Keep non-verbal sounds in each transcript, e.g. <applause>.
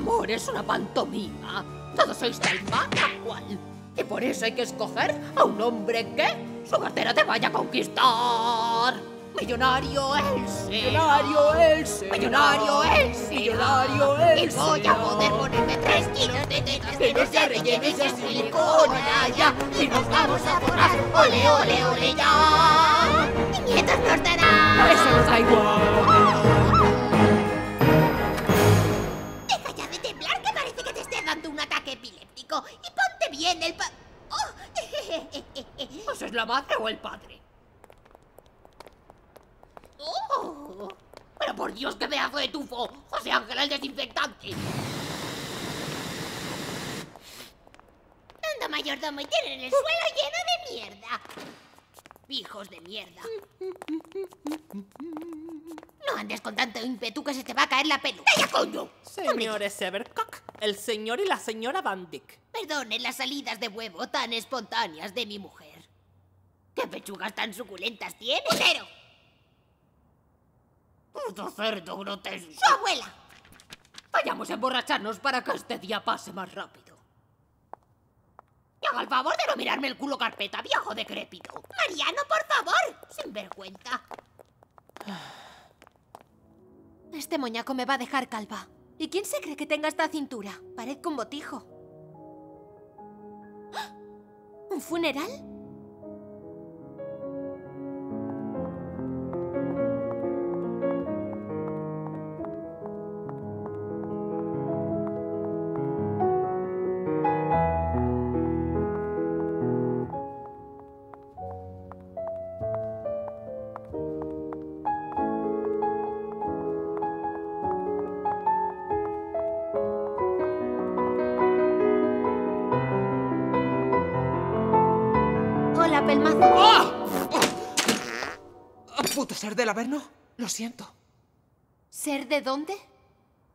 amor es una pantomima. Todos sois tal cada cual. Y por eso hay que escoger a un hombre que su cartera te vaya a conquistar. Millonario él Millonario él. Millonario él Millonario él Y voy a poder ponerme tres kilos de tetas que no se rellenen de silicona ya. Y nos vamos a forrar. Ole, ole, ole ya. Y nietos nos dará. Eso nos da igual. <laughs> ¿Pues es la madre o el padre? ¡Oh! ¡Pero por Dios, qué pedazo de tufo! ¡José Ángel, el desinfectante! Anda, mayordomo, y tienen el suelo lleno de mierda. Hijos de mierda. No andes con tanto ímpetu que se te va a caer la peluca. ¡Ya, coño! Señores Evercock, el señor y la señora Van Dyck. Perdonen las salidas de huevo tan espontáneas de mi mujer. ¿Qué pechugas tan suculentas tiene? ¡Putero! Puto cerdo grotesco. ¡Su abuela! Vayamos a emborracharnos para que este día pase más rápido. Y haga el favor de no mirarme el culo carpeta, viejo decrépito. Mariano, por favor. Sin vergüenza. Este moñaco me va a dejar calva. ¿Y quién se cree que tenga esta cintura? Parezco un botijo. ¡Ah! ¿Un funeral? Hola, pelmazo. ¡Ah! ¿Puto ser del Averno? Lo siento. ¿Ser de dónde?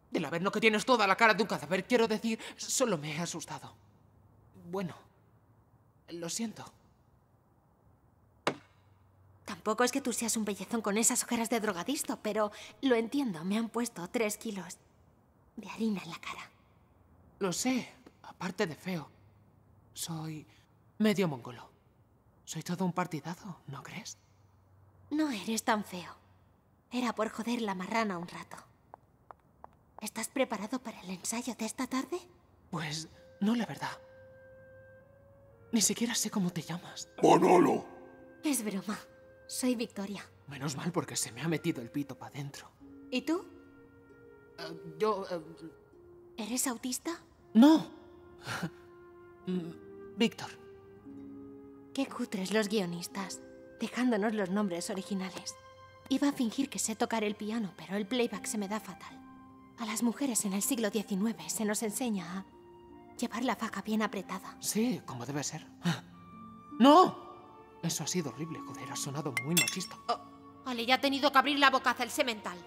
Del Averno que tienes toda la cara de un cadáver, quiero decir, solo me he asustado. Bueno, lo siento. Tampoco es que tú seas un bellezón con esas ojeras de drogadicto, pero lo entiendo. Me han puesto tres kilos de harina en la cara. Lo sé, aparte de feo. Soy medio mongolo. Soy todo un partidazo, ¿no crees? No eres tan feo. Era por joder la marrana un rato. ¿Estás preparado para el ensayo de esta tarde? Pues no, la verdad. Ni siquiera sé cómo te llamas. Manolo. Es broma. Soy Victoria. Menos mal porque se me ha metido el pito para adentro. ¿Y tú? Eh, yo... eh, ¿Eres autista? no. <laughs> Mm, Víctor. Qué cutres los guionistas, dejándonos los nombres originales. Iba a fingir que sé tocar el piano, pero el playback se me da fatal. A las mujeres en el siglo XIX se nos enseña a llevar la faja bien apretada. Sí, como debe ser. ¡No! Eso ha sido horrible, joder, ha sonado muy machista. Ah, Vale, ya ha tenido que abrir la boca hacia el semental.